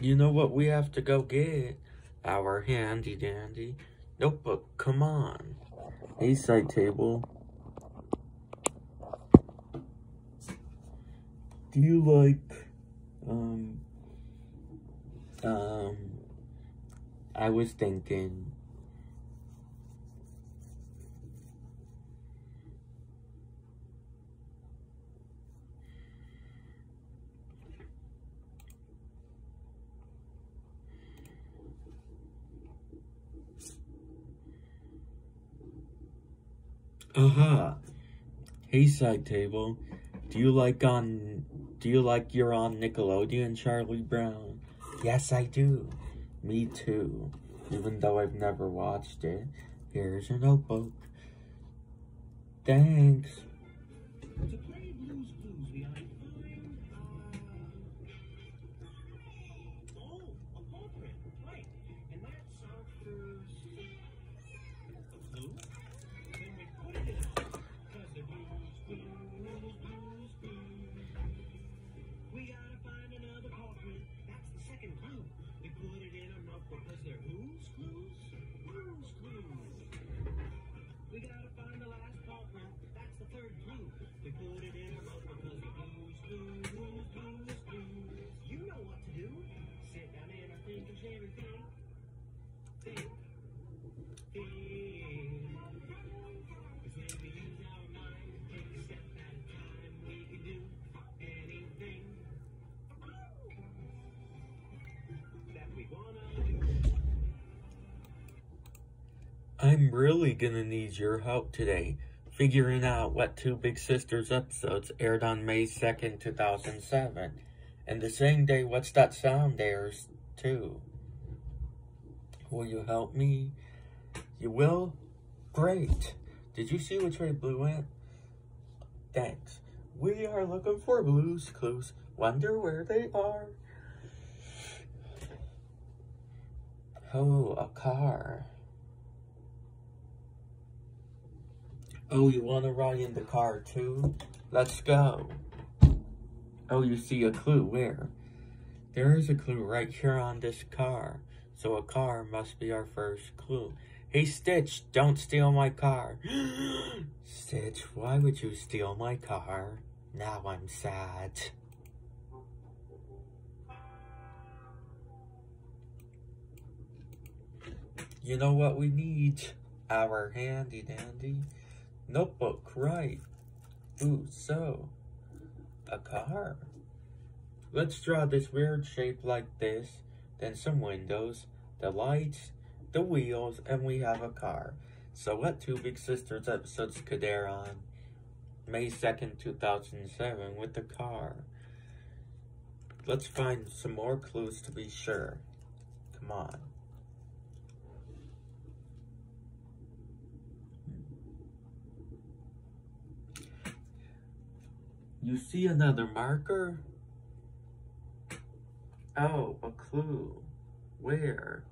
You know what we have to go get? Our handy dandy notebook. Come on. A side table. Do you like, um, um, I was thinking, Aha. Hey, side table. Do you like on, do you like you're on um, Nickelodeon, Charlie Brown? Yes, I do. Me too. Even though I've never watched it. Here's your notebook. Thanks. I'm really gonna need your help today figuring out what Two Big Sisters episodes aired on May 2nd, 2007. And the same day What's That Sound airs, too. Will you help me? You will? Great. Did you see which way Blue went? Thanks. We are looking for Blue's Clues. Wonder where they are. Oh, a car. Oh, you want to ride in the car too? Let's go. Oh, you see a clue. Where? There is a clue right here on this car. So a car must be our first clue. Hey, Stitch, don't steal my car. Stitch, why would you steal my car? Now I'm sad. You know what we need? Our handy dandy notebook, right? Ooh, so, a car. Let's draw this weird shape like this, then some windows, the lights, the wheels, and we have a car. So what Two Big Sisters episodes could air on May 2nd, 2007 with the car? Let's find some more clues to be sure. Come on. You see another marker? Oh, a clue. Where?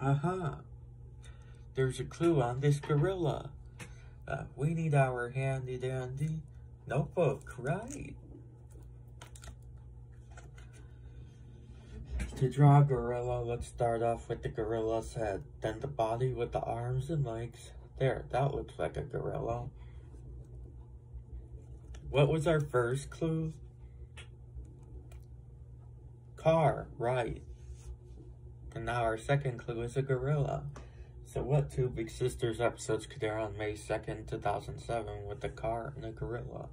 Uh-huh. There's a clue on this gorilla. Uh, we need our handy dandy notebook, right? To draw a gorilla, let's start off with the gorilla's head, then the body with the arms and legs. There, that looks like a gorilla. What was our first clue? Car, right. And now our second clue is a gorilla. So what two Big Sisters episodes could air on May 2nd, 2007 with a car and a gorilla?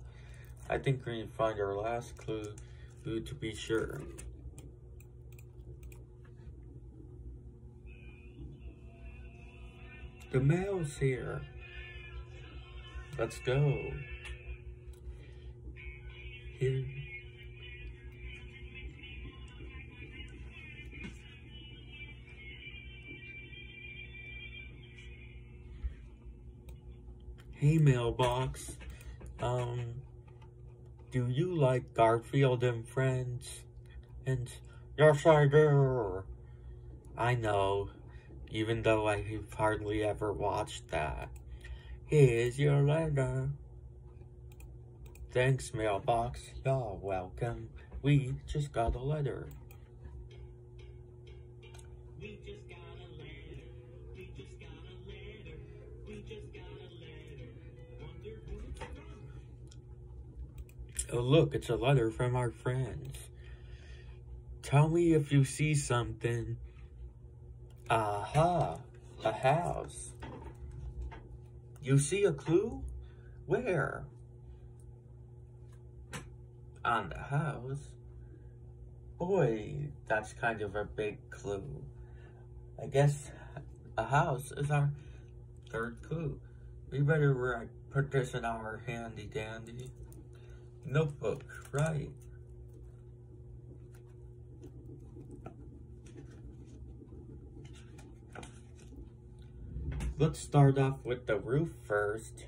I think we need to find our last clue to be sure. The mail's here. Let's go. Here. Hey mailbox. Um do you like Garfield and Friends? And yes I do. I know, even though I've hardly ever watched that. Here's your letter. Thanks, mailbox. You're welcome. We just got a letter. We just got a letter. We just got a letter. We just got a letter. Wonder who it's from. Oh, look, it's a letter from our friends. Tell me if you see something. Aha, a house. You see a clue? Where? On the house. Boy, that's kind of a big clue. I guess a house is our third clue. We better write, put this in our handy dandy notebook, right? Let's start off with the roof first,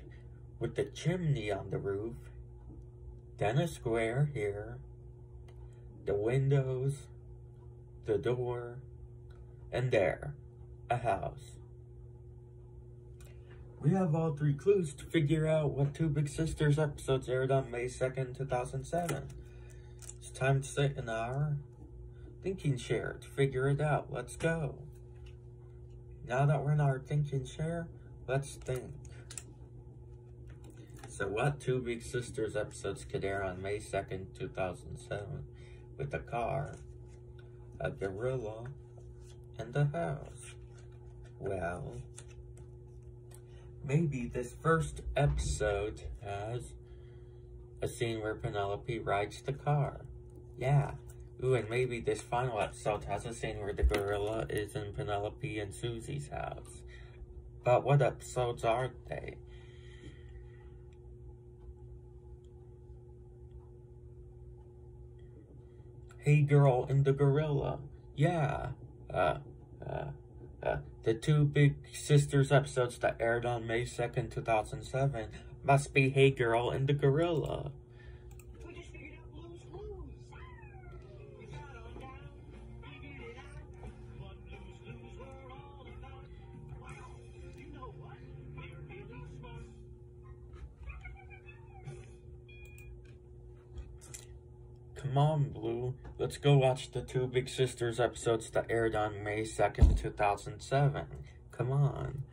with the chimney on the roof, then a square here, the windows, the door, and there, a house. We have all three clues to figure out what Two Big Sisters episodes aired on May 2nd, 2007. It's time to sit in our thinking chair to figure it out. Let's go. Now that we're in our thinking chair, let's think. So what Two Big Sisters episodes could air on May 2nd, 2007 with a car, a gorilla, and a house? Well, maybe this first episode has a scene where Penelope rides the car. Yeah. Ooh, and maybe this final episode has a scene where the gorilla is in Penelope and Susie's house. But what episodes are they? Hey Girl and the Gorilla. Yeah. Uh, uh, uh, the two Big Sisters episodes that aired on May 2nd, 2007 must be Hey Girl and the Gorilla. Come on, Blue. Let's go watch the two Big Sisters episodes that aired on May 2nd, 2007. Come on.